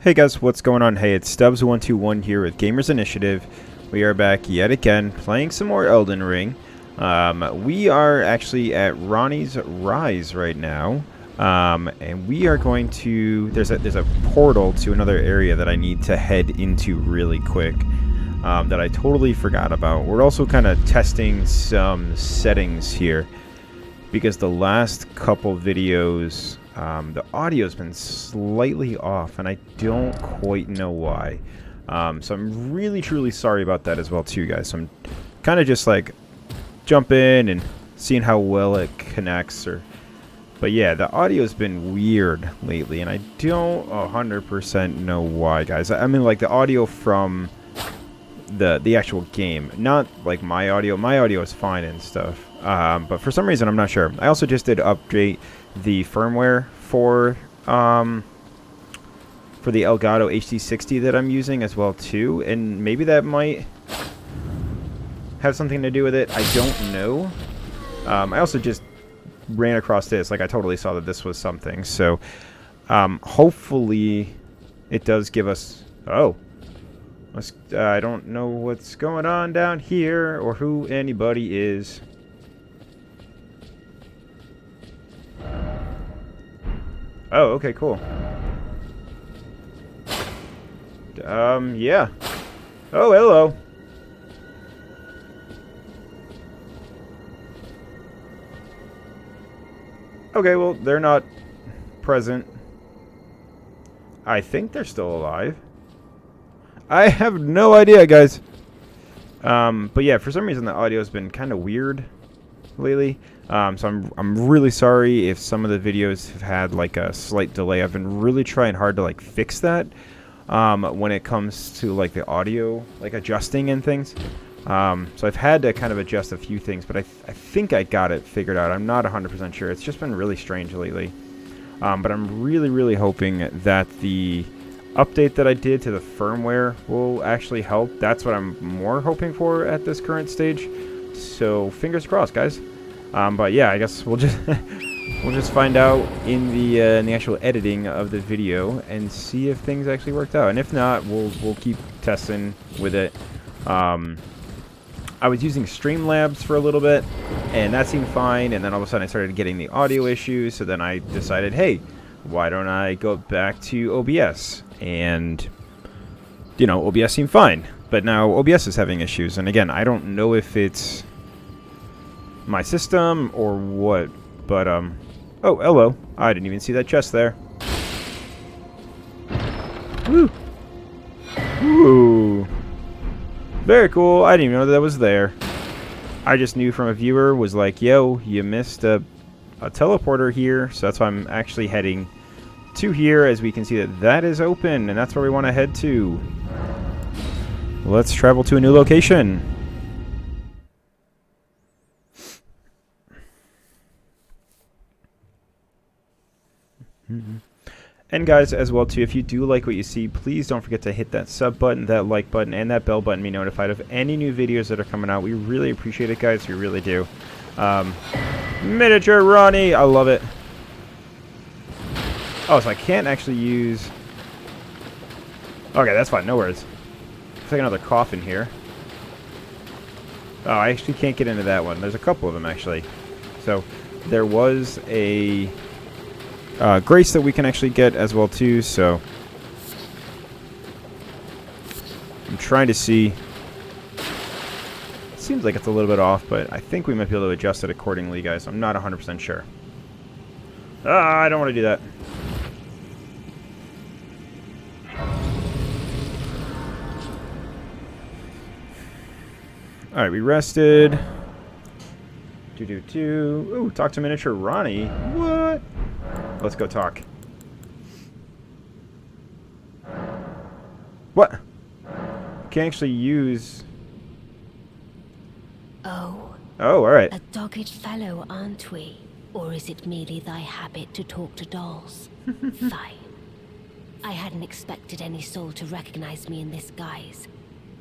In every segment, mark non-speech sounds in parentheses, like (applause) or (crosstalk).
Hey guys, what's going on? Hey, it's Stubbs121 here with Gamers Initiative. We are back yet again playing some more Elden Ring. Um, we are actually at Ranni's Rise right now. Um, and we are going to... There's a, there's a portal to another area that I need to head into really quick. Um, that I totally forgot about. We're also kind of testing some settings here. Because the last couple videos um, the audio's been slightly off, and I don't quite know why. Um, so I'm really, truly sorry about that as well, too, guys. So I'm kind of just like jumping and seeing how well it connects. Or, But yeah, the audio's been weird lately, and I don't 100% know why, guys. I mean, like, the audio from the the actual game, not like my audio. My audio is fine and stuff. Um, but for some reason, I'm not sure. I also just did update the firmware for um, for the Elgato HD60 that I'm using as well too, and maybe that might have something to do with it. I don't know. Um, I also just ran across this, like I totally saw that this was something. So um, hopefully it does give us. Oh, uh, I don't know what's going on down here or who anybody is. Oh, okay, cool. Um, yeah. Oh, hello. Okay, well, they're not present. I think they're still alive. I have no idea, guys. Um, but yeah, for some reason the audio's been kind of weird lately. Um, so I'm, I'm really sorry if some of the videos have had like a slight delay. I've been really trying hard to like fix that um, when it comes to like the audio, like adjusting and things. Um, so I've had to kind of adjust a few things, but I, th I think I got it figured out. I'm not 100% sure. It's just been really strange lately. Um, but I'm really, really hoping that the update that I did to the firmware will actually help. That's what I'm more hoping for at this current stage. So fingers crossed, guys. Um, but yeah, I guess we'll just (laughs) we'll just find out in the uh, in the actual editing of the video and see if things actually worked out. And if not, we'll we'll keep testing with it. Um, I was using Streamlabs for a little bit, and that seemed fine. And then all of a sudden, I started getting the audio issues. So then I decided, hey, why don't I go back to OBS? And you know, OBS seemed fine. But now OBS is having issues, and again, I don't know if it's my system or what. But, um... Oh, hello. I didn't even see that chest there. Woo! Woo! Very cool. I didn't even know that was there. I just knew from a viewer was like, yo, you missed a, a teleporter here. So that's why I'm actually heading to here as we can see that that is open and that's where we want to head to. Let's travel to a new location. Mm -hmm. And guys, as well too, if you do like what you see, please don't forget to hit that sub button, that like button, and that bell button to be notified of any new videos that are coming out. We really appreciate it, guys. We really do. Um, miniature Ranni, I love it. Oh, so I can't actually use... Okay, that's fine. No worries. Looks like another coffin here. Oh, I actually can't get into that one. There's a couple of them, actually. So, there was a uh, grace that we can actually get as well too. So I'm trying to see. It seems like it's a little bit off, but I think we might be able to adjust it accordingly, guys. I'm not 100% sure. Ah, I don't want to do that. Alright, we rested. Do do do. Ooh, talk to miniature Ranni. Let's go talk. What? Can't actually use... Oh. Oh, alright. A dogged fellow, aren't we? Or is it merely thy habit to talk to dolls? (laughs) Fine. I hadn't expected any soul to recognize me in this guise.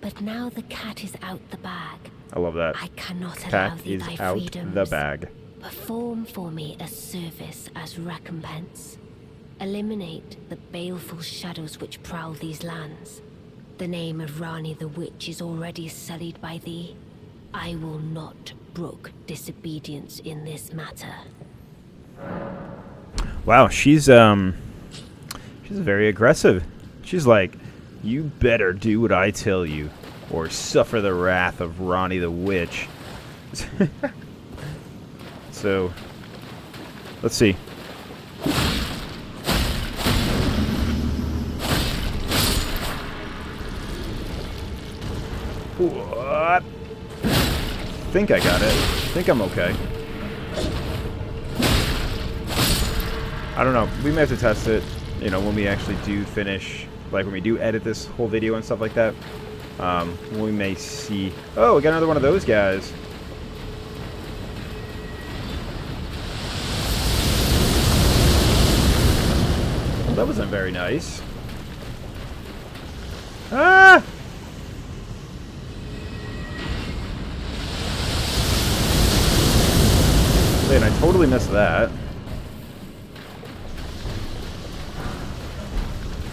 But now the cat is out the bag. I love that. I cannot cat allow thee is thy out freedoms. the bag. Perform for me a service as recompense. Eliminate the baleful shadows which prowl these lands. The name of Ranni the Witch is already sullied by thee. I will not brook disobedience in this matter. Wow, she's um she's very aggressive. She's like, "You better do what I tell you or suffer the wrath of Ranni the Witch." (laughs) so, let's see. What? think I got it. I think I'm okay. I don't know. We may have to test it, you know, when we actually do finish, like when we do edit this whole video and stuff like that. Um, we may see... Oh, we got another one of those guys. Well, that wasn't very nice. Ah! Man, I totally missed that.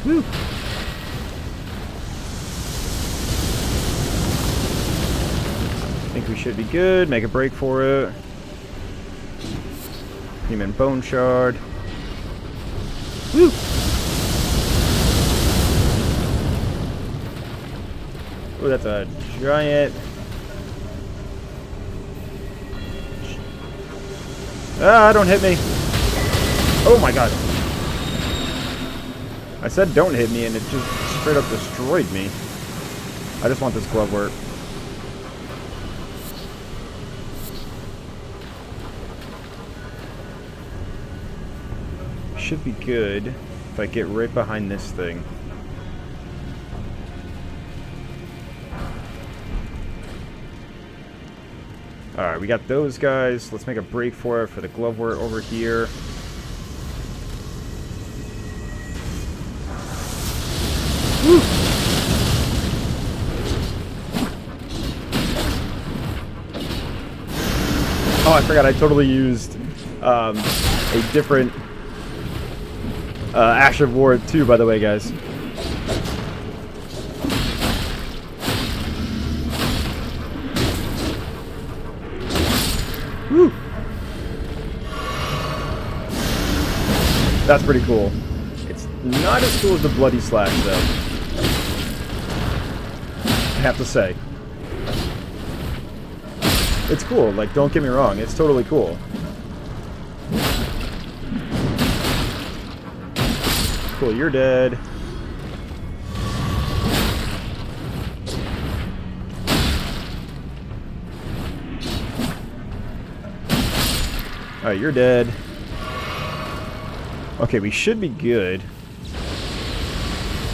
Woo! think we should be good. Make a break for it. Human bone shard. Woo! Oh, that's a giant. Ah, don't hit me. Oh my god. I said don't hit me and it just straight up destroyed me. I just want this Glovewort. Should be good if I get right behind this thing. Alright, we got those guys. Let's make a break for it for the Glovewort over here. Oh, I forgot I totally used um, a different uh, Ash of War too, by the way, guys. Woo! That's pretty cool. It's not as cool as the Bloody Slash, though. I have to say. It's cool, like, don't get me wrong, it's totally cool. Cool, you're dead. Alright, you're dead. Okay, we should be good.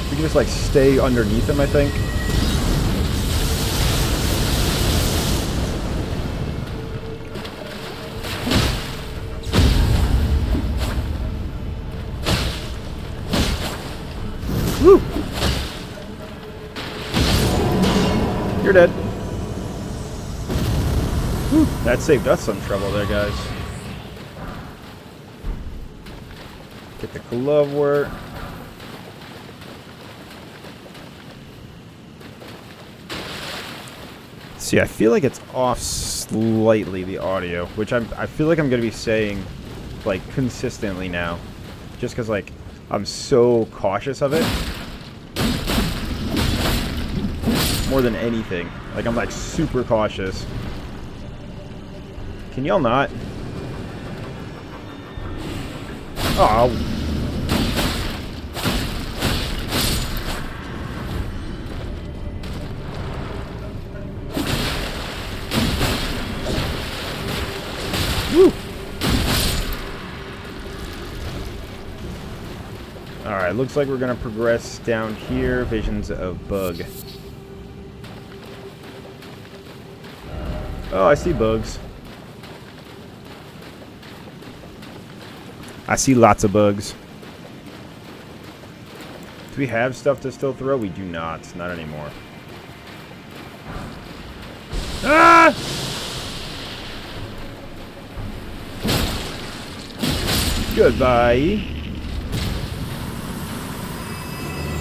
We can just, like, stay underneath him, I think. Woo! You're dead. Whew, that saved us some trouble there, guys. Get the Glovewort. See, I feel like it's off slightly, the audio, which I'm, I feel like I'm going to be saying, like, consistently now. Just because, like, I'm so cautious of it. More than anything. Like, I'm, like, super cautious. Can y'all not? Oh. Alright, looks like we're going to progress down here. Visions of Bug. Oh, I see bugs. I see lots of bugs. Do we have stuff to still throw? We do not. Not anymore. Ah! Goodbye.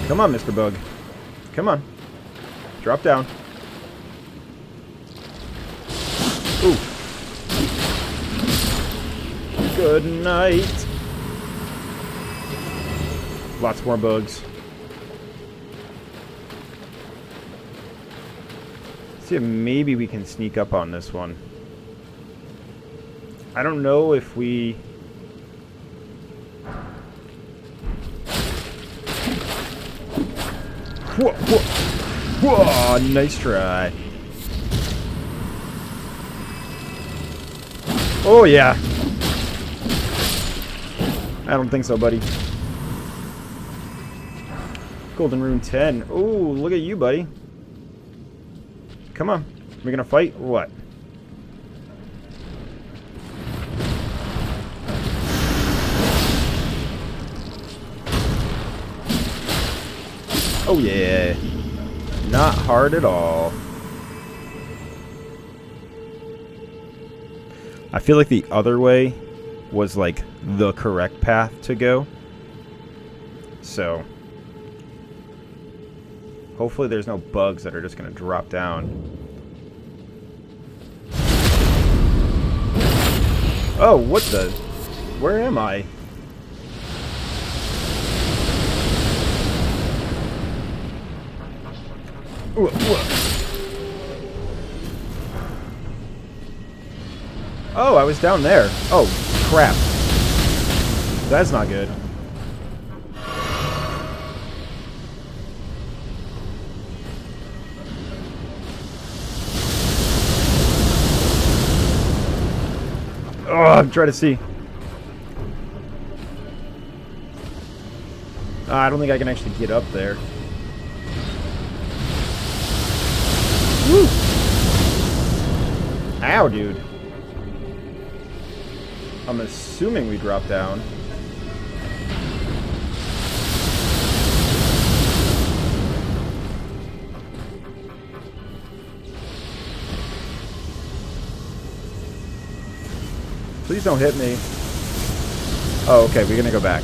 Come on, Mr. Bug. Come on. Drop down. Ooh. Good night. Lots more bugs. See if maybe we can sneak up on this one. I don't know if we... Whoa, whoa, whoa, nice try. Oh, yeah. I don't think so, buddy. Golden Rune 10. Oh, look at you, buddy. Come on. We're gonna fight or what? Oh yeah. Not hard at all. I feel like the other way was like the correct path to go. So hopefully there's no bugs that are just going to drop down. Oh, what the? Where am I? Oh, I was down there. Oh, crap. That's not good. Oh, I'm trying to see. Uh, I don't think I can actually get up there. Ow, dude. I'm assuming we drop down. Please don't hit me. Oh, okay, we're gonna go back.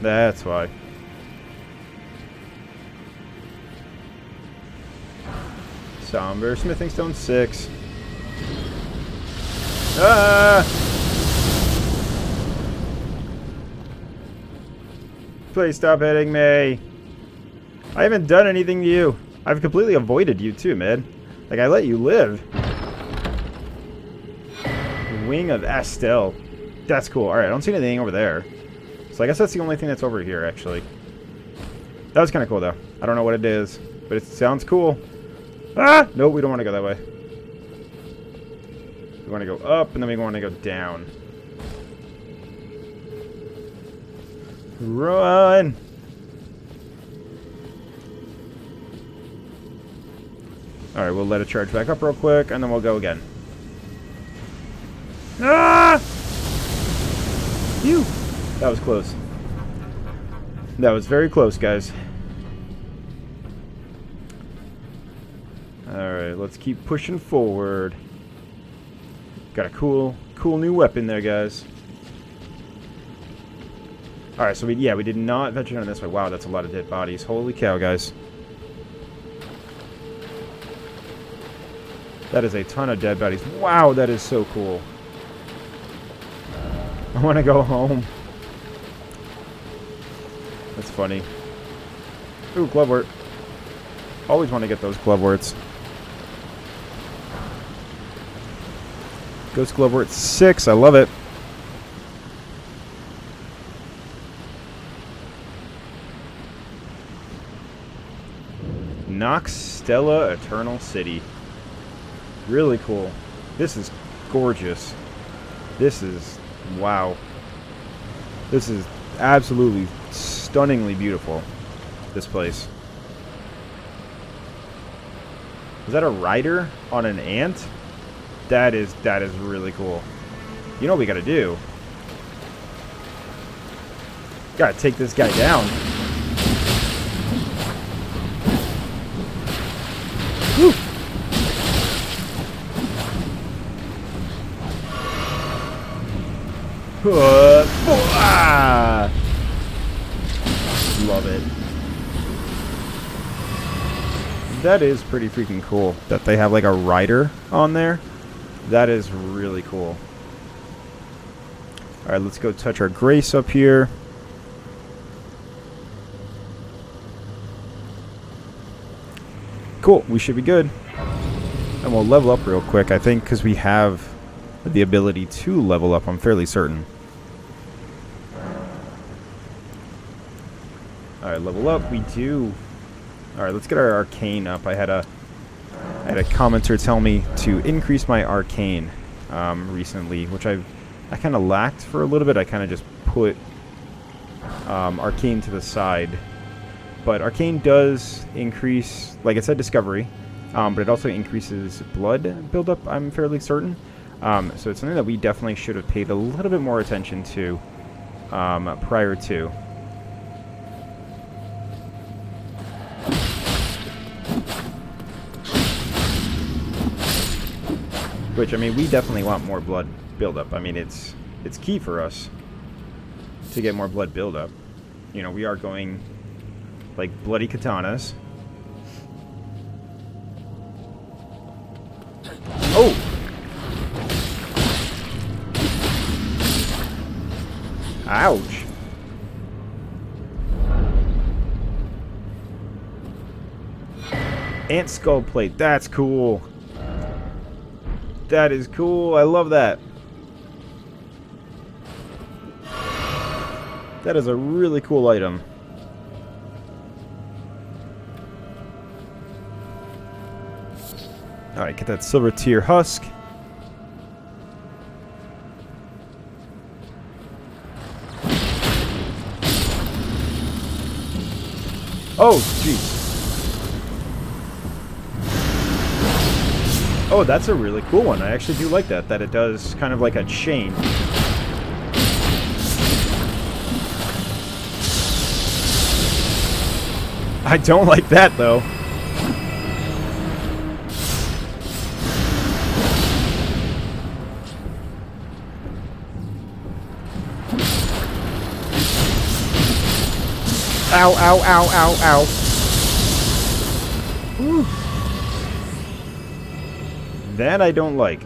That's why. Somber Smithing Stone 6. Ah! Please stop hitting me. I haven't done anything to you. I've completely avoided you too, man. Like, I let you live. Wing of Astel. That's cool. Alright, I don't see anything over there. So I guess that's the only thing that's over here, actually. That was kind of cool, though. I don't know what it is, but it sounds cool. Ah! No, we don't want to go that way. We want to go up, and then we want to go down. Run! Alright, we'll let it charge back up real quick, and then we'll go again. Ah! You! That was close. That was very close, guys. Alright, let's keep pushing forward. Got a cool, cool new weapon there, guys. Alright, so we, yeah, we did not venture down this way. Wow, that's a lot of dead bodies. Holy cow, guys. That is a ton of dead bodies. Wow, that is so cool. I want to go home. That's funny. Ooh, Glovewort. Always want to get those Gloveworts. Ghost at 6, I love it. Nokstella Eternal City. Really cool. This is gorgeous. This is, wow. This is absolutely stunningly beautiful, this place. Is that a rider on an ant? That is, that is really cool. You know what we gotta do? Gotta take this guy down. Woo! Uh, ah! love it. That is pretty freaking cool that they have like a rider on there. That is really cool. Alright, let's go touch our grace up here. Cool, we should be good. And we'll level up real quick, I think, because we have the ability to level up, I'm fairly certain. Alright, level up, we do. Alright, let's get our arcane up. I had a I had a commenter tell me to increase my arcane um, recently, which I've I kind of lacked for a little bit. I kind of just put um, arcane to the side. But arcane does increase, like I said, discovery, um, but it also increases blood buildup. I'm fairly certain. Um, so it's something that we definitely should have paid a little bit more attention to um, prior to. Which, I mean, we definitely want more blood buildup. I mean, it's it's key for us to get more blood buildup. You know, we are going like bloody katanas. Oh! Ouch. Ant skull plate. That's cool. That is cool. I love that. That is a really cool item. Alright, get that silver tear husk. Oh, jeez. Oh, that's a really cool one. I actually do like that, that it does kind of like a chain. I don't like that, though. Ow, ow, ow, ow, ow. That I don't like.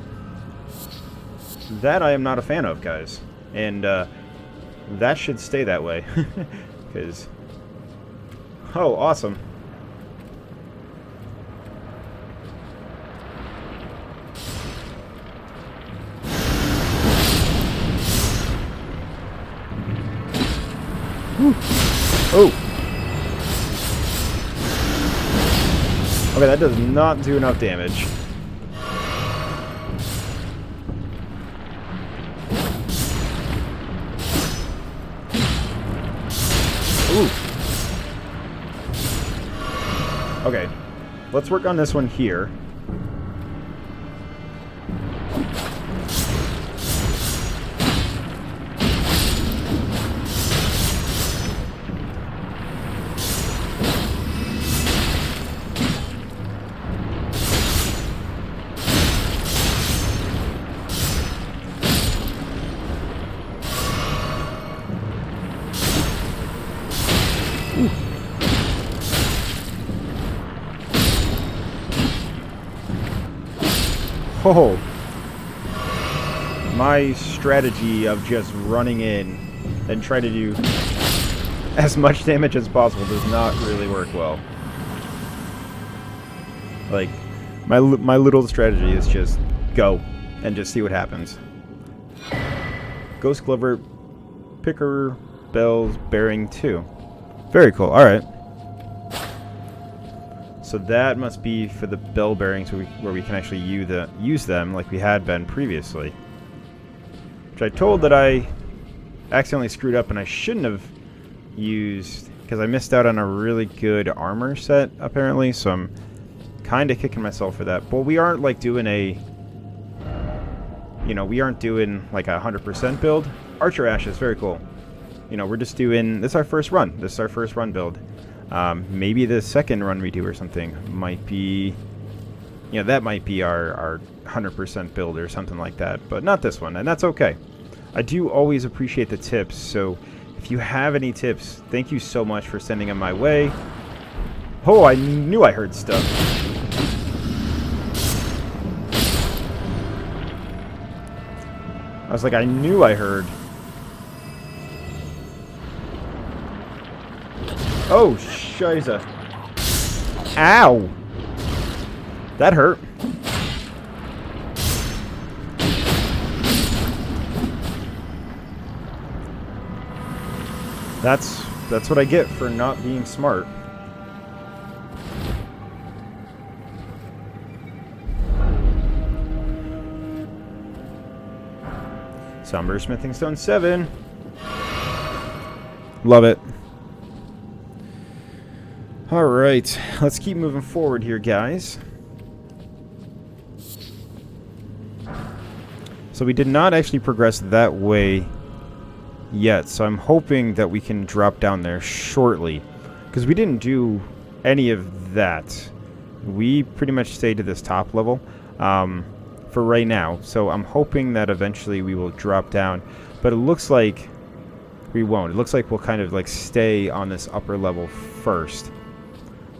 That I am not a fan of, guys. And, uh, that should stay that way. (laughs) Because... Oh, awesome. Oh! Okay, that does not do enough damage. Okay. Let's work on this one here. Strategy of just running in and trying to do as much damage as possible does not really work well. Like, my, my little strategy is just go and just see what happens. Ghost Glovewort, Picker, Bells, Bearing 2. Very cool, alright. So that must be for the bell bearings where we, where we can actually use, the, use them like we had been previously. Which I told that I accidentally screwed up and I shouldn't have used because I missed out on a really good armor set apparently so I'm kind of kicking myself for that. But we aren't like doing a you know we aren't doing like a 100% build. Archer Ash is very cool. You know we're just doing this is our first run. This is our first run build. Um, maybe the second run we do or something might be, you know, that might be our, our 100% build or something like that, but not this one, and that's okay. I do always appreciate the tips, so If you have any tips, thank you so much for sending them my way. Oh, I knew I heard stuff. I was like, I knew I heard. Oh, shiza. Ow! That hurt. That's that's what I get for not being smart. Somber Smithing Stone 7. Love it. Alright, let's keep moving forward here, guys. So we did not actually progress that way yet, so I'm hoping that we can drop down there shortly. Because we didn't do any of that. We pretty much stayed to this top level um, for right now. So I'm hoping that eventually we will drop down. But it looks like we won't. It looks like we'll kind of like stay on this upper level first.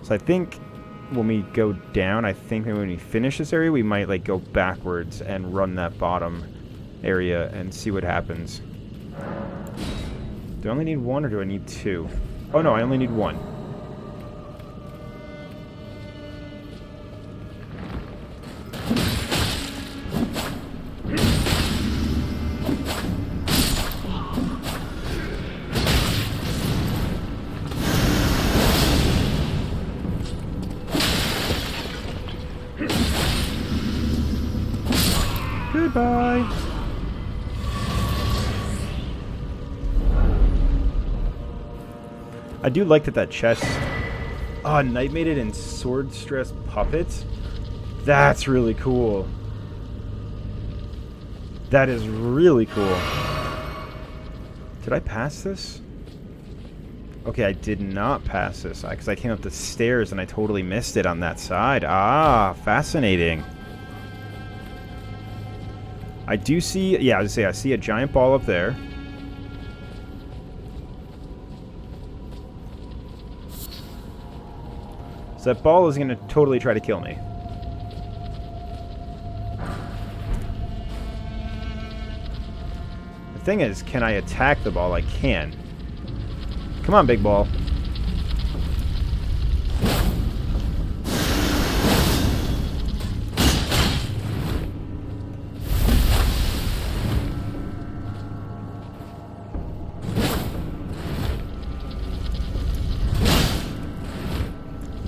So I think when we go down, I think when we finish this area, we might like go backwards and run that bottom area and see what happens. Do I only need one or do I need two? Oh no, I only need one. Do like that that chest... Oh, Knight made it in Swordstress Puppets? That's really cool. That is really cool. Did I pass this? Okay, I did not pass this because I came up the stairs and I totally missed it on that side. Ah, fascinating. I do see, yeah, I was say I see a giant ball up there. So that ball is going to totally try to kill me. The thing is, can I attack the ball? I can. Come on, big ball.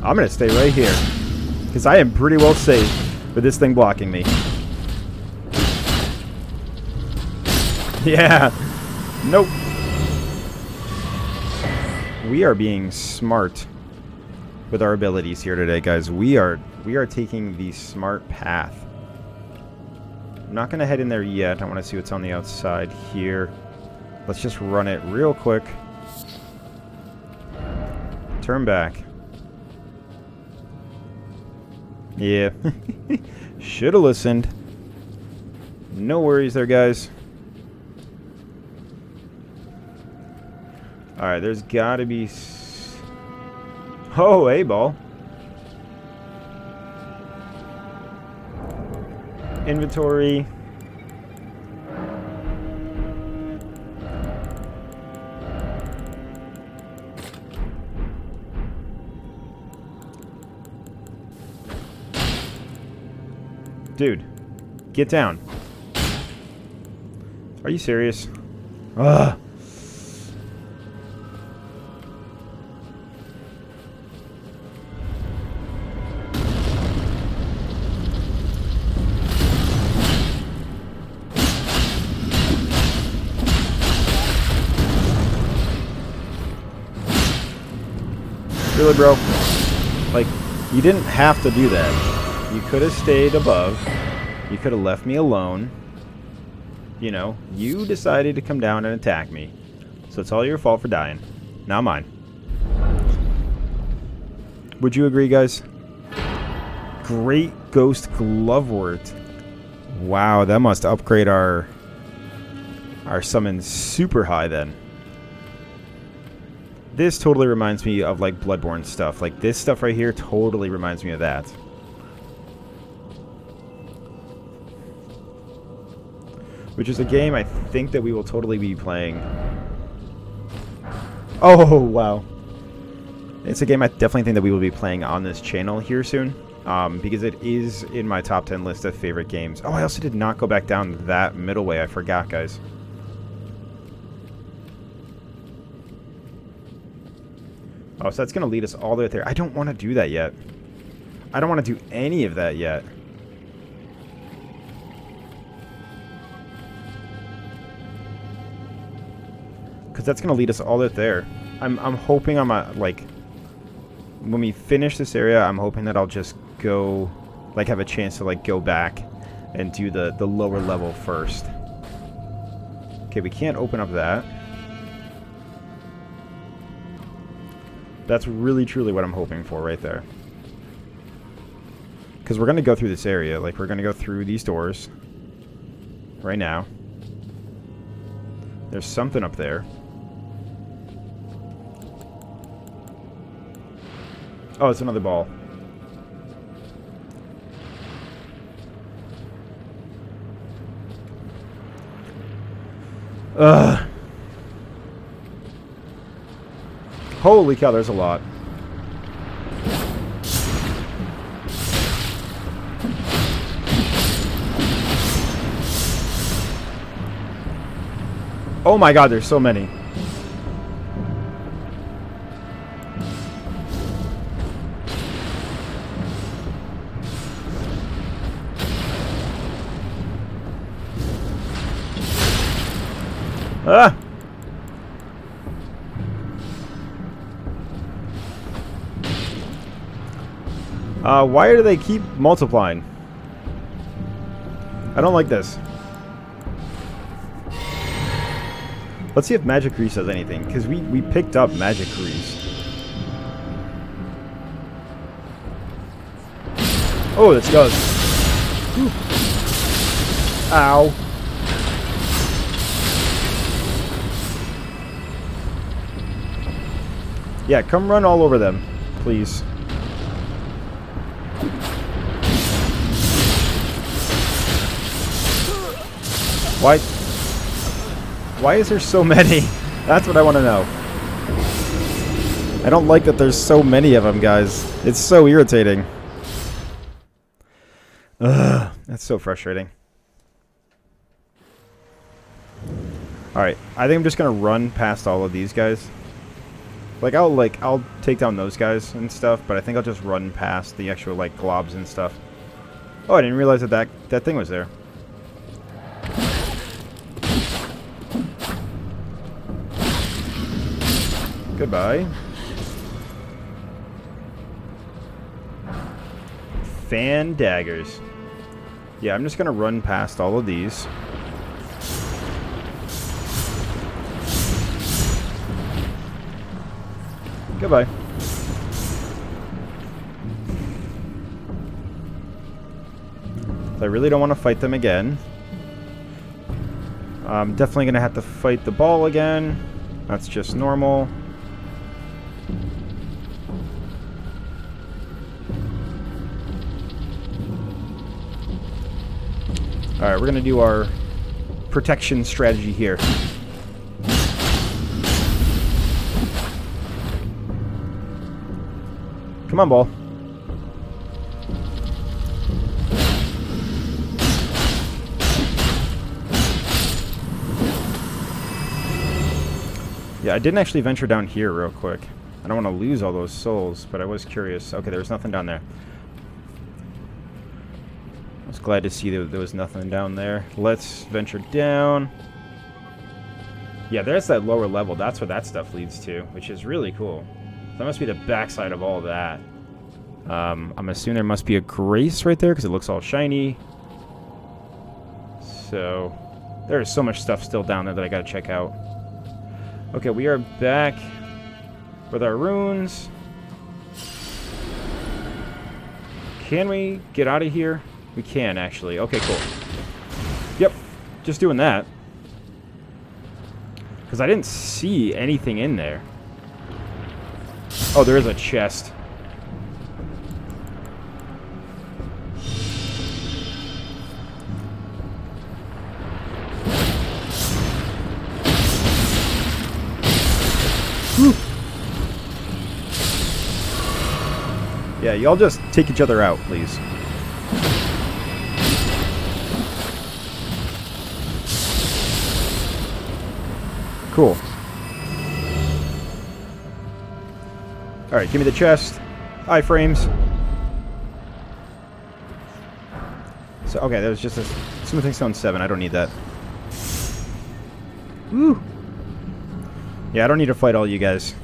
I'm going to stay right here. Because I am pretty well safe with this thing blocking me. (laughs) Yeah. Nope. We are being smart with our abilities here today, guys. We are we are taking the smart path. I'm not going to head in there yet. I want to see what's on the outside here. Let's just run it real quick. Turn back. Yeah. (laughs) Should have listened. No worries there, guys. Alright, there's got to be... Oh, A-ball. Inventory. Dude, get down. Are you serious? Ugh. Really, bro? Like, you didn't have to do that. You could have stayed above. You could have left me alone. You know, you decided to come down and attack me. So it's all your fault for dying. Not mine. Would you agree, guys? Great Ghost Glovewort. Wow, that must upgrade our our summon super high then. This totally reminds me of like Bloodborne stuff. Like this stuff right here totally reminds me of that. Which is a game I think that we will totally be playing. Oh, wow. It's a game I definitely think that we will be playing on this channel here soon. Um, because it is in my top 10 list of favorite games. Oh, I also did not go back down that middle way. I forgot, guys. Oh, so that's going to lead us all the way there. I don't want to do that yet. I don't want to do any of that yet. Because that's going to lead us all way there. I'm, I'm hoping I'm, a, like... When we finish this area, I'm hoping that I'll just go... Like, have a chance to, like, go back and do the, the lower level first. Okay, we can't open up that. That's really, truly what I'm hoping for right there. Because we're going to go through this area. Like, we're going to go through these doors. Right now. There's something up there. Oh, it's another ball. Ugh. Holy cow, there's a lot. Oh my god, there's so many. Ah! Uh, why do they keep multiplying? I don't like this. Let's see if Magic Grease does anything, because we, we picked up Magic Grease. Oh, this. Whew. Ow. Yeah, come run all over them, please. Why? Why is there so many? (laughs) That's what I want to know. I don't like that there's so many of them, guys. It's so irritating. Ugh, that's so frustrating. Alright, I think I'm just going to run past all of these guys. Like, I'll, like, I'll take down those guys and stuff, but I think I'll just run past the actual, like, globs and stuff. Oh, I didn't realize that that, that thing was there. Goodbye. Fan daggers. Yeah, I'm just to run past all of these. Goodbye. I really don't want to fight them again. I'm definitely going to have to fight the ball again. That's just normal. Alright, we're going to do our protection strategy here. Come on, ball. Yeah, I didn't actually venture down here real quick. I don't want to lose all those souls, but I was curious. Okay, there was nothing down there. I was glad to see that there was nothing down there. Let's venture down. Yeah, there's that lower level. That's where that stuff leads to, which is really cool. That must be the backside of all that. Um, I'm assuming there must be a grace right there because it looks all shiny. So, there's so much stuff still down there that I gotta check out. Okay, we are back with our runes. Can we get out of here? We can, actually. Okay, cool. Yep, just doing that. Because I didn't see anything in there. Oh, there is a chest. Yeah, y'all just take each other out, please. Cool. Alright, give me the chest. Iframes. So, okay, that was just a smithing stone 7. I don't need that. Woo! Yeah, I don't need to fight all you guys.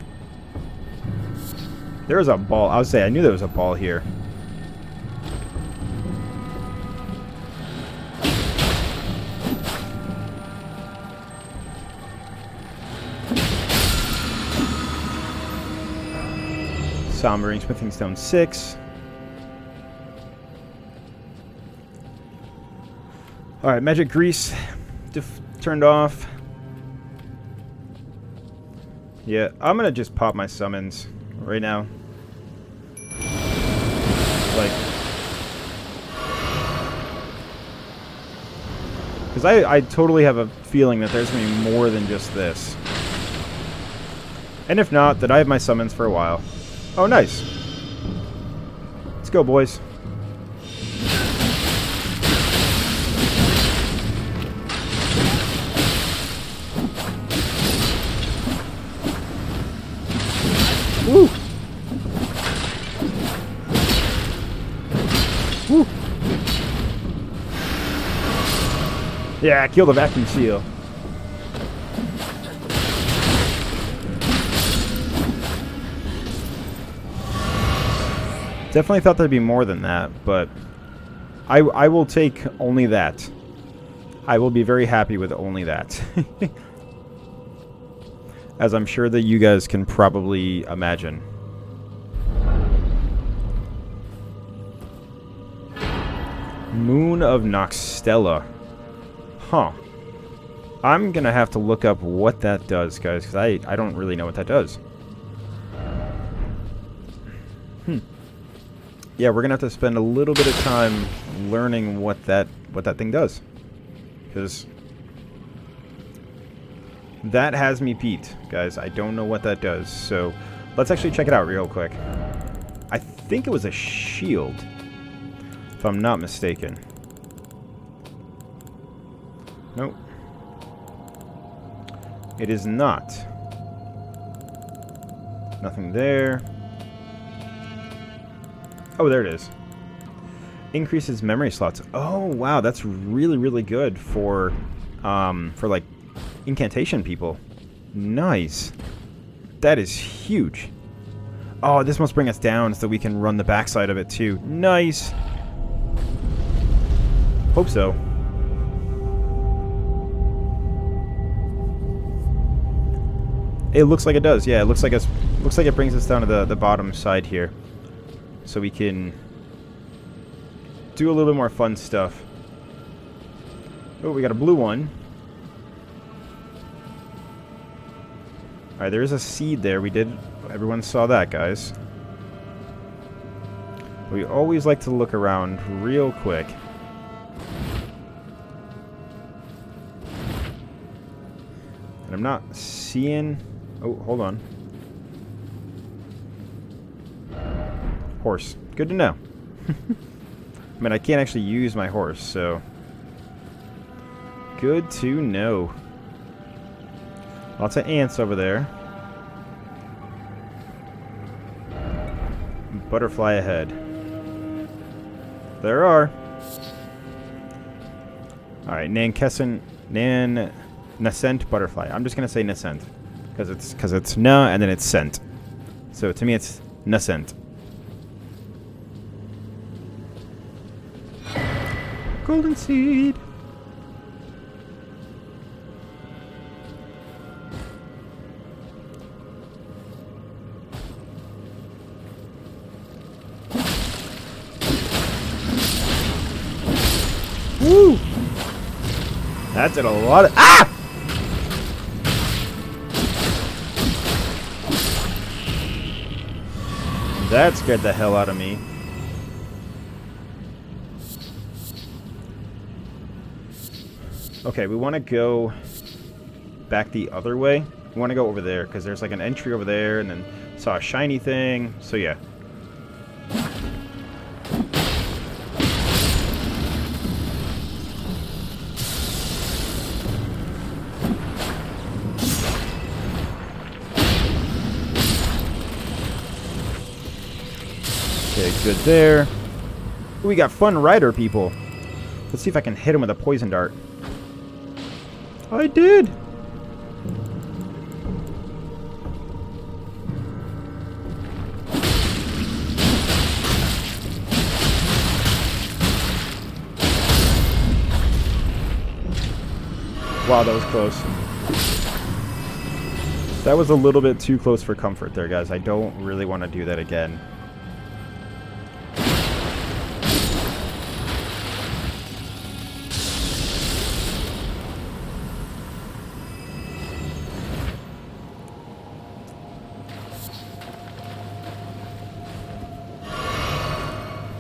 There was a ball. I would say I knew there was a ball here. Sombering Smithing Stone 6. Alright, Magic Grease turned off. Yeah, I'm gonna just pop my summons right now. Like... Because I, I totally have a feeling that there's to be more than just this. And if not, then I have my summons for a while. Oh, nice. Let's go, boys. Woo! Woo! Yeah, kill the vacuum seal. Definitely thought there'd be more than that, but I, I will take only that. I will be very happy with only that. (laughs) As I'm sure that you guys can probably imagine. Moon of Nokstella. Huh. I'm going to have to look up what that does, guys, because I, I don't really know what that does. Yeah, we're gonna have to spend a little bit of time learning what that what that thing does, because that has me beat, guys. I don't know what that does, so let's actually check it out real quick. I think it was a shield, if I'm not mistaken. Nope. It is not. Nothing there. Oh, there it is. Increases memory slots. Oh, wow, that's really, really good for, um, for like incantation people. Nice. That is huge. Oh, this must bring us down so we can run the backside of it too. Nice. Hope so. It looks like it does. Yeah, it looks like it looks like it brings us down to the the bottom side here so we can do a little bit more fun stuff. Oh, we got a blue one. Alright, there is a seed there. We did... Everyone saw that, guys. We always like to look around real quick. And I'm not seeing... Oh, hold on. Horse. Good to know. (laughs) I mean, I can't actually use my horse, so... Good to know. Lots of ants over there. Butterfly ahead. There are. Alright, Nankesson... Nan... Nascent butterfly. I'm just gonna say Nascent. Because it's, cause it's na and then it's scent. So to me it's Nascent. Golden seed. Woo! That did a lot of- Ah! That scared the hell out of me. Okay, we want to go back the other way. We want to go over there, because there's like an entry over there, and then saw a shiny thing. So yeah. Okay, good there. We got fun rider people. Let's see if I can hit him with a poison dart. I did! Wow, that was close. That was a little bit too close for comfort there, guys. I don't really want to do that again.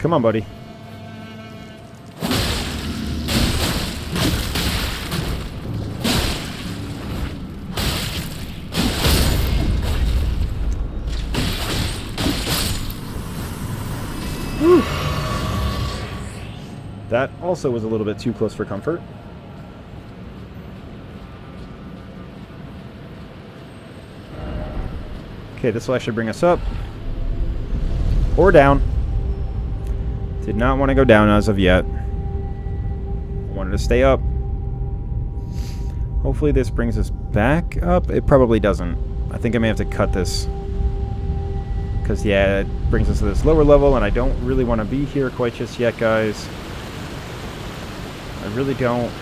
Come on, buddy. That also was a little bit too close for comfort. Okay, this will actually bring us up. Or down. Did not want to go down as of yet. Wanted to stay up. Hopefully this brings us back up. It probably doesn't. I think I may have to cut this. Because, yeah, it brings us to this lower level, and I don't really want to be here quite just yet, guys. I really don't.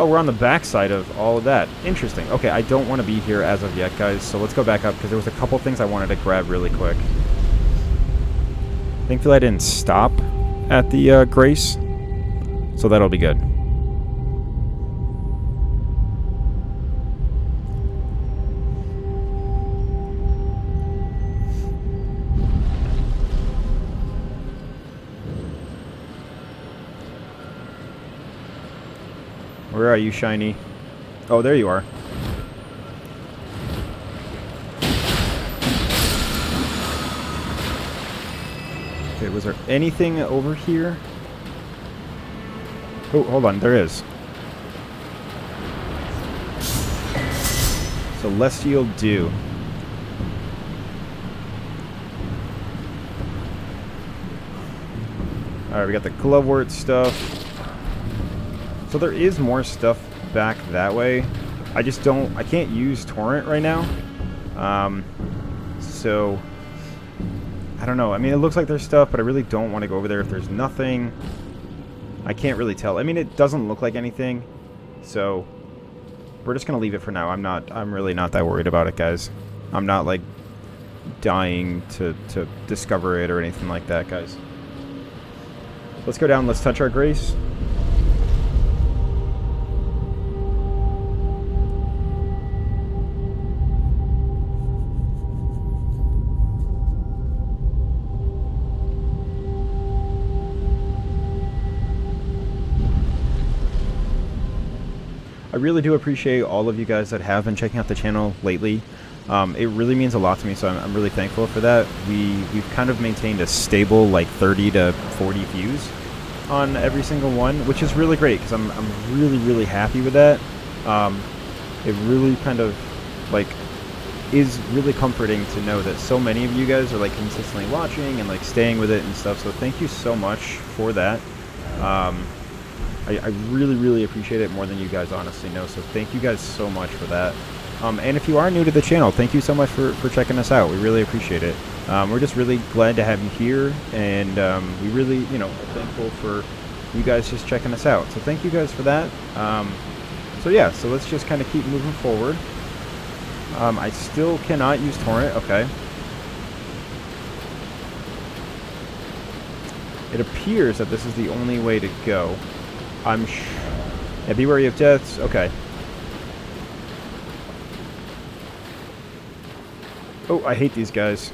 Oh, we're on the backside of all of that. Interesting. Okay, I don't want to be here as of yet, guys, so let's go back up, because there was a couple things I wanted to grab really quick. Thankfully, I didn't stop at the uh, Grace, so that'll be good. Where are you, Shiny? Oh, there you are. Okay, was there anything over here? Oh, hold on, there is. Celestial Dew. Alright, we got the Glovewort stuff. So there is more stuff back that way. I just don't... I can't use Torrent right now. Um, so... I don't know. I mean, it looks like there's stuff, but I really don't want to go over there if there's nothing. I can't really tell. I mean, it doesn't look like anything. So, we're just going to leave it for now. I'm not... I'm really not that worried about it, guys. I'm not, like, dying to, to discover it or anything like that, guys. Let's go down. Let's touch our grace. I really do appreciate all of you guys that have been checking out the channel lately. Um, it really means a lot to me, so I'm, I'm, really thankful for that. We, we've kind of maintained a stable, like, 30 to 40 views on every single one, which is really great, because I'm, I'm really, really happy with that. Um, it really kind of, like, is really comforting to know that so many of you guys are, like, consistently watching and, like, staying with it and stuff, so thank you so much for that. Um, I, I, really, really appreciate it more than you guys honestly know. So thank you guys so much for that. Um, and if you are new to the channel, thank you so much for, for checking us out. We really appreciate it. Um, we're just really glad to have you here, and um, we really, you know, are thankful for you guys just checking us out. So thank you guys for that. Um, so yeah, so let's just kind of keep moving forward. Um, I still cannot use torrent. Okay. It appears that this is the only way to go. I'm sh yeah, be wary of deaths. Okay. Oh, I hate these guys.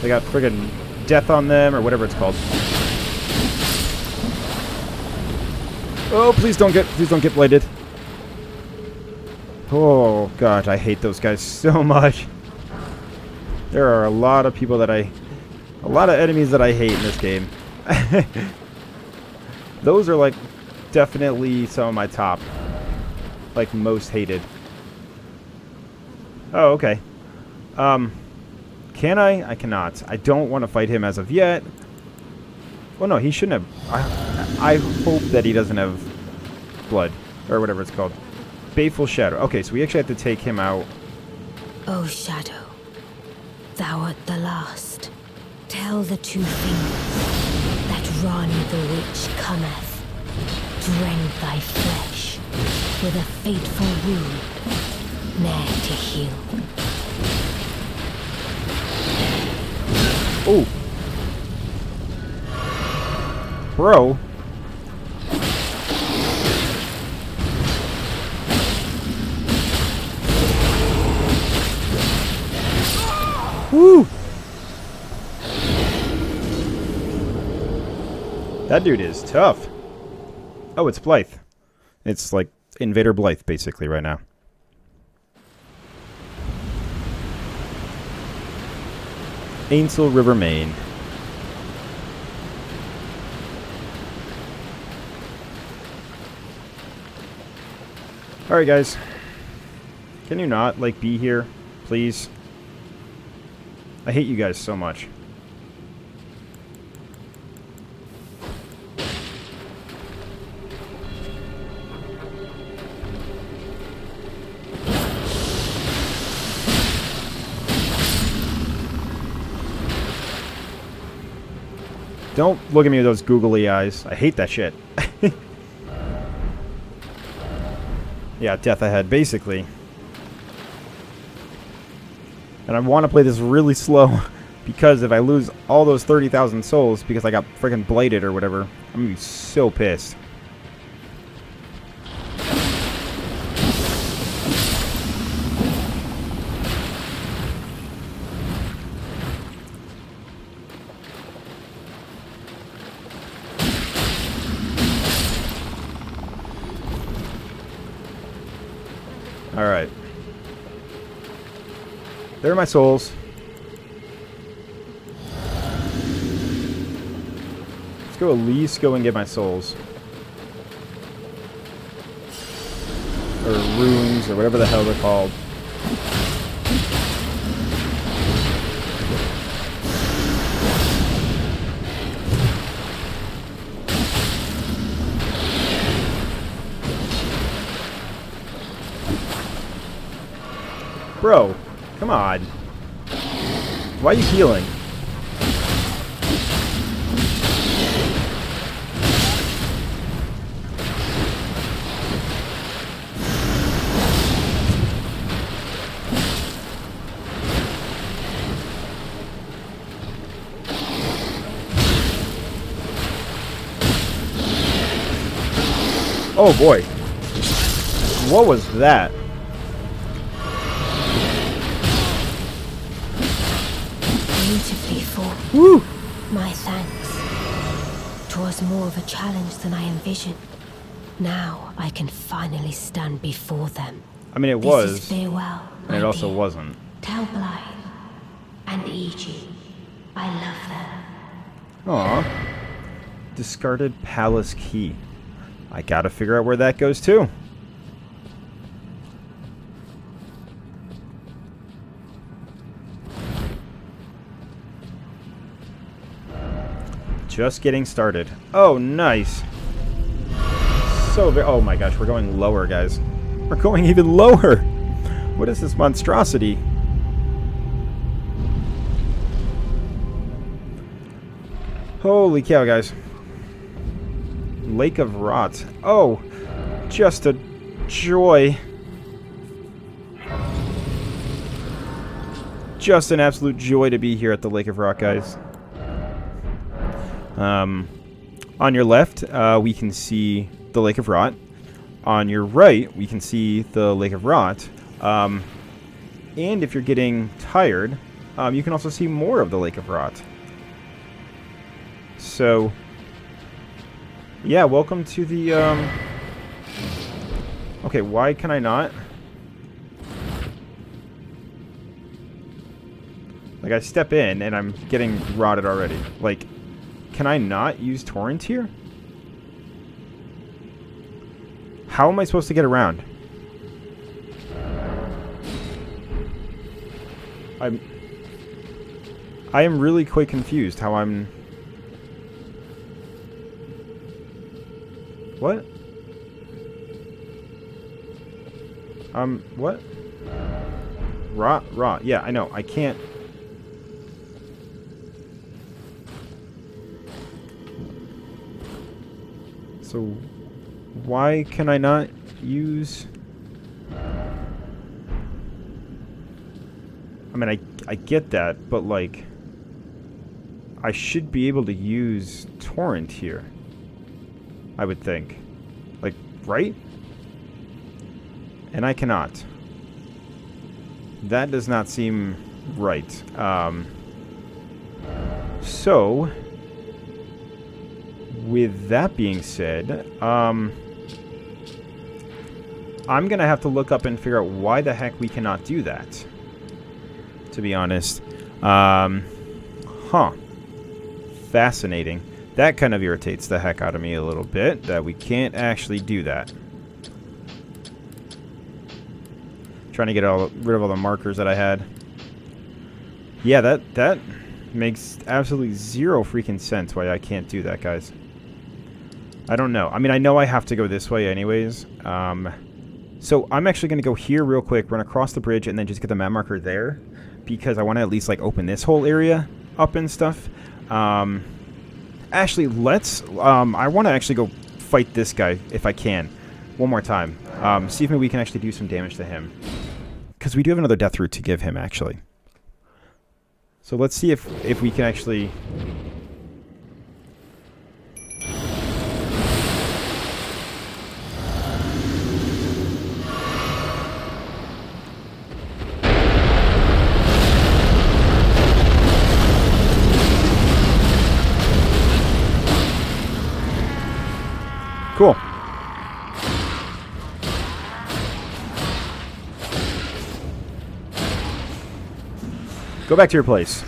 They got friggin' death on them, or whatever it's called. Oh, please don't get, please don't get bladed. Oh, God, I hate those guys so (laughs) much. There are a lot of people that I... A lot of enemies that I hate in this game. (laughs) those are, like, definitely some of my top. Like, most hated. Oh, okay. Um... Can I? I cannot. I don't want to fight him as of yet. Well, no, he shouldn't have. I, I hope that he doesn't have blood. Or whatever it's called. Baleful Shadow. Okay, so we actually have to take him out. Oh, Shadow. Thou art the last. Tell the two fingers that Ranni the Witch cometh. Rend thy flesh with a fateful wound, ne'er to heal. Oh. Bro. Woo! That dude is tough. Oh, it's Blaidd. It's like Invader Blaidd, basically, right now. Ainsel River, Main. Alright guys. Can you not, like, be here? Please? I hate you guys so much. Don't look at me with those googly eyes. I hate that shit. (laughs) yeah, death ahead, basically. And I want to play this really slow, (laughs) because if I lose all those 30,000 souls because I got freaking bladed or whatever, I'm going to be so pissed. Alright. There are my souls. Let's go at least go and get my souls. Or runes, or whatever the hell they're called. Bro. Why are you healing? Oh boy. What was that? Woo! My thanks. Twas more of a challenge than I envisioned. Now I can finally stand before them. I mean, it This was, farewell. and it also dear. wasn't. Tell Blaidd and Iji I love them. Aw. Discarded palace key. I gotta figure out where that goes too. Just getting started. Oh, nice. So, oh my gosh, we're going lower, guys. We're going even lower. What is this monstrosity? Holy cow, guys. Lake of Rot. Oh, just a joy. Just an absolute joy to be here at the Lake of Rot, guys. Um, on your left, uh, we can see the Lake of Rot. On your right, we can see the Lake of Rot. Um, and if you're getting tired, um, you can also see more of the Lake of Rot. So, yeah, welcome to the... Um... Okay, why can I not? Like, I step in and I'm getting rotted already. Like, can I not use torrent here? How am I supposed to get around? I'm... I am really quite confused how I'm... What? Um, what? Rot, rot. Yeah, I know. I can't... So, why can I not use... I mean, I, I get that, but, like... I should be able to use torrent here. I would think. Like, right? And I cannot. That does not seem right. Um, so, with that being said, um, I'm going to have to look up and figure out why the heck we cannot do that. To be honest. Um, huh. Fascinating. That kind of irritates the heck out of me a little bit, that we can't actually do that. Trying to get all, rid of all the markers that I had. Yeah, that, that makes absolutely zero freaking sense why I can't do that, guys. I don't know. I mean, I know I have to go this way anyways. Um, so I'm actually going to go here real quick, run across the bridge, and then just get the map marker there. Because I want to at least, like, open this whole area up and stuff. Um, actually, let's... Um, I want to actually go fight this guy, if I can. One more time. Um, see if maybe we can actually do some damage to him. Because we do have another death root to give him, actually. So let's see if, if we can actually Cool. Go back to your place.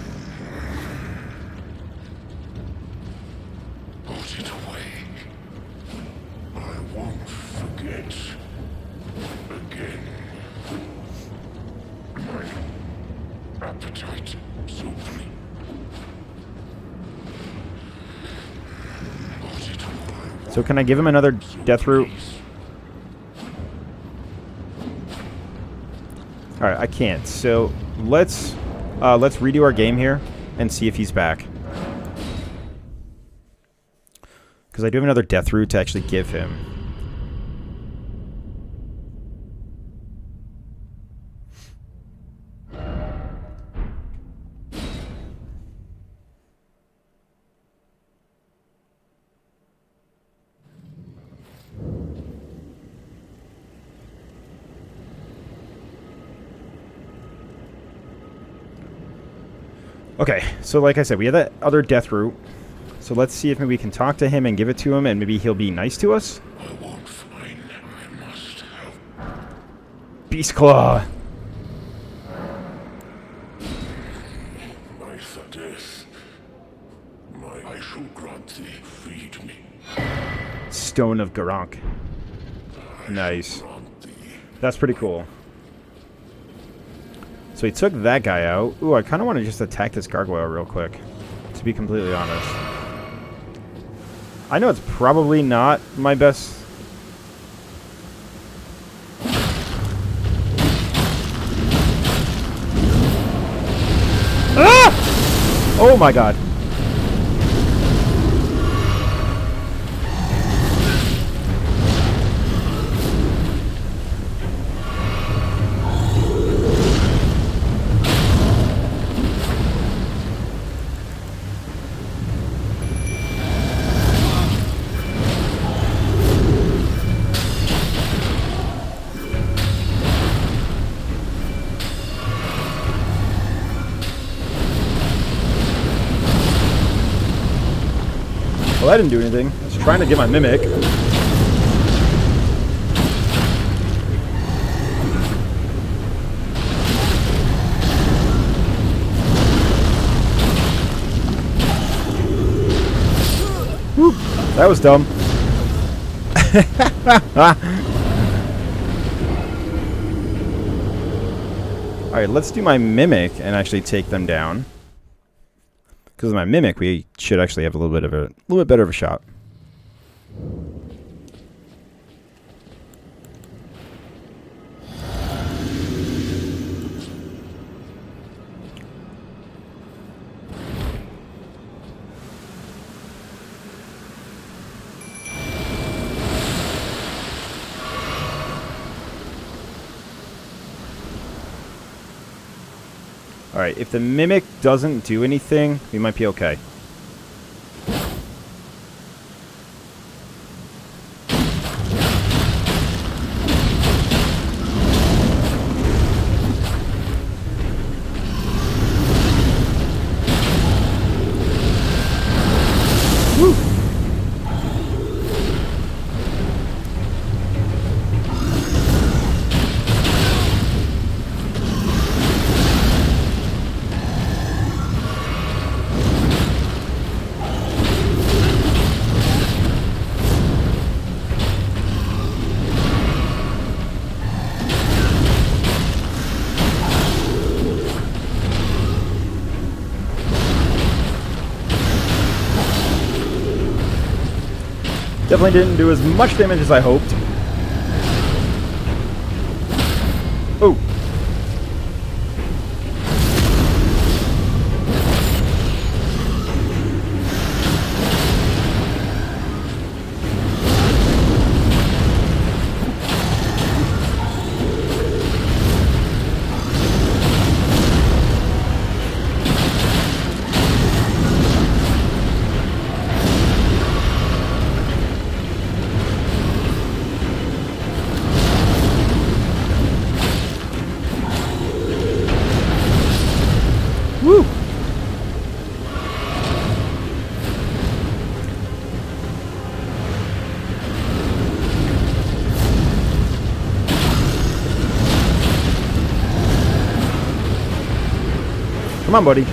Put it away. I won't forget. Again. My appetite soothes me. Put it away. So can I give him another death root? All right, I can't. So let's uh, let's redo our game here and see if he's back. Because I do have another death root to actually give him. Okay, so like I said, we have that other death root. So let's see if maybe we can talk to him and give it to him, and maybe he'll be nice to us. I won't find. I must help. Beast Claw! My. My I shall grant thee. Feed me. Stone of Gurranq. Nice. That's pretty cool. So he took that guy out. Ooh, I kind of want to just attack this gargoyle real quick. To be completely honest. I know it's probably not my best... Ah! Oh my god. Well, I didn't do anything. I was trying to get my mimic. Whew, that was dumb. (laughs) Alright, let's do my mimic and actually take them down. Because of my mimic, we should actually have a little bit of a, little bit better of a shot. Alright, if the Mimic doesn't do anything, we might be okay. Definitely didn't do as much damage as I hoped. On, buddy.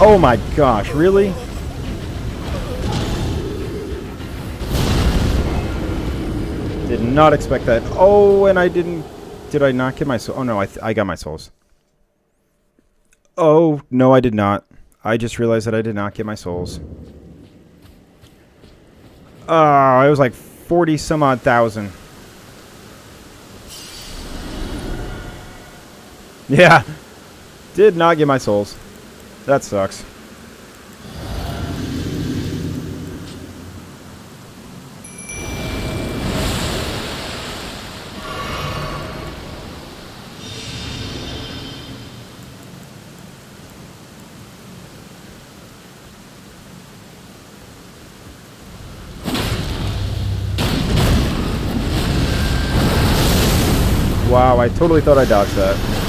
Oh my gosh, really? Did not expect that. Oh, and I didn't... Did I not get my soul? Oh no, I, I got my souls. Oh, no I did not. I just realized that I did not get my souls. Oh, it was like 40 some odd thousand. Yeah. Did not get my souls. That sucks. Wow, I totally thought I dodged that.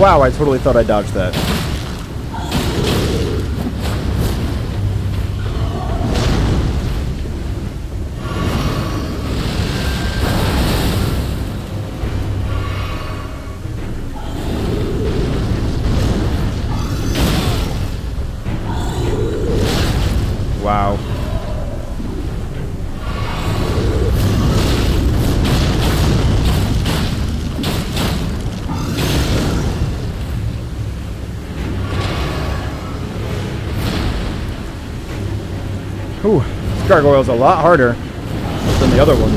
Wow, I totally thought I dodged that. Gargoyle's a lot harder than the other ones.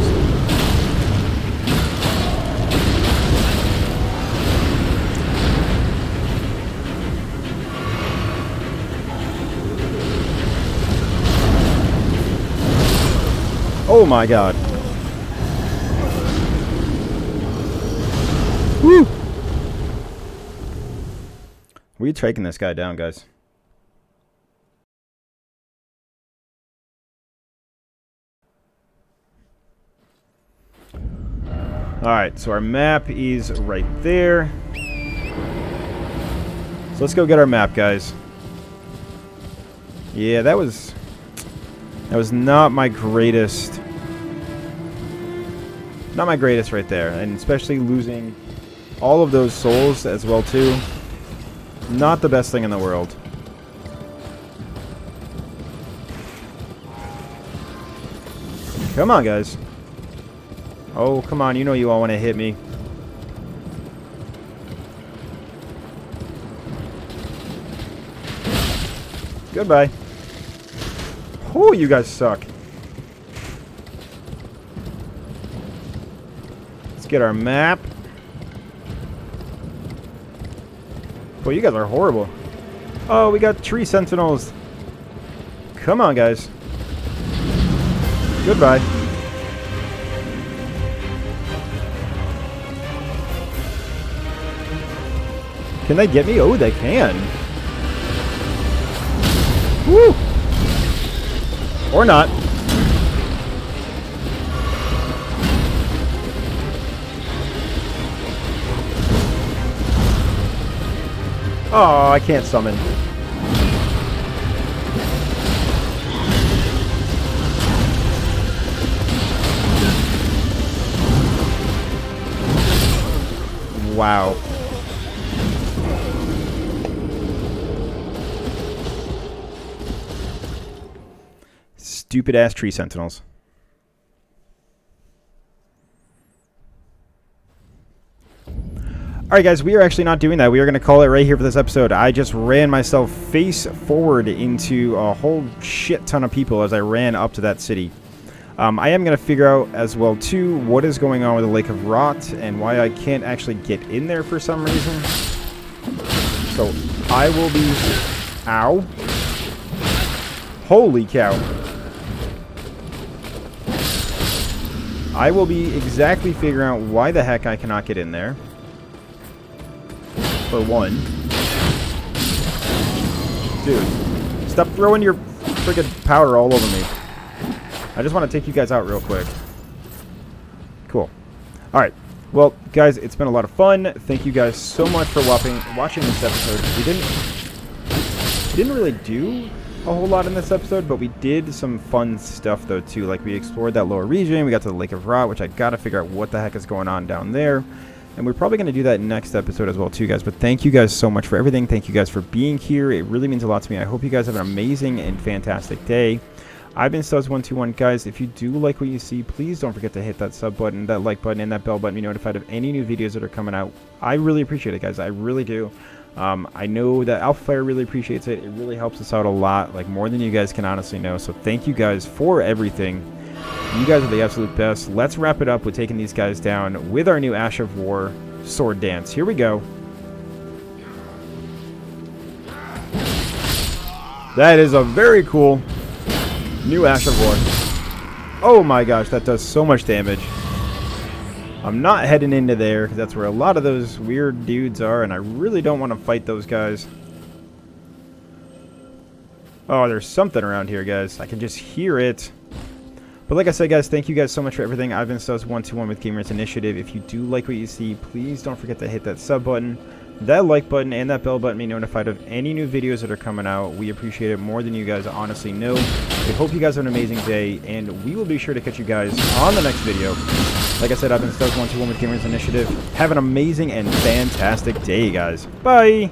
Oh my god. Woo! We're taking this guy down, guys. Alright, so our map is right there. So let's go get our map, guys. Yeah, that was... That was not my greatest... Not my greatest right there. And especially losing all of those souls as well, too. Not the best thing in the world. Come on, guys. Oh, come on. You know you all want to hit me. Goodbye. Oh, you guys suck. Let's get our map. Boy, you guys are horrible. Oh, we got tree sentinels. Come on, guys. Goodbye. Can they get me? Oh, they can. Woo! Or not. Oh, I can't summon. Wow. Stupid ass tree sentinels. Alright guys, we are actually not doing that. We are going to call it right here for this episode. I just ran myself face forward into a whole shit ton of people as I ran up to that city. Um, I am going to figure out as well too what is going on with the Lake of Rot and why I can't actually get in there for some reason. So I will be... Ow. Holy cow. I will be exactly figuring out why the heck I cannot get in there. For one. Dude, stop throwing your friggin' powder all over me. I just want to take you guys out real quick. Cool. Alright. Well, guys, it's been a lot of fun. Thank you guys so much for watching watching this episode. We didn't we didn't really do a whole lot in this episode, but we did some fun stuff though too. Like we explored that lower region, we got to the Lake of Rot, which I gotta figure out what the heck is going on down there. And we're probably going to do that next episode as well too, guys. But thank you guys so much for everything. Thank you guys for being here. It really means a lot to me. I hope you guys have an amazing and fantastic day. I've been Stubbs121. Guys, if you do like what you see, please don't forget to hit that sub button, that like button, and that bell button to be notified of any new videos that are coming out. I really appreciate it, guys. I really do. Um, I know that Alpha Fire really appreciates it. It really helps us out a lot, like more than you guys can honestly know. So thank you guys for everything. You guys are the absolute best. Let's wrap it up with taking these guys down with our new Ash of War sword dance. Here we go. That is a very cool new Ash of War. Oh my gosh, that does so much damage. I'm not heading into there, because that's where a lot of those weird dudes are, and I really don't want to fight those guys. Oh, there's something around here, guys. I can just hear it. But like I said, guys, thank you guys so much for everything. I've been Stubbs121 with Gamers Initiative. If you do like what you see, please don't forget to hit that sub button, that like button, and that bell button to be notified of any new videos that are coming out. We appreciate it more than you guys honestly know. We hope you guys have an amazing day, and we will be sure to catch you guys on the next video. Like I said, I've been Stubbs121 with Gamers Initiative. Have an amazing and fantastic day, guys. Bye!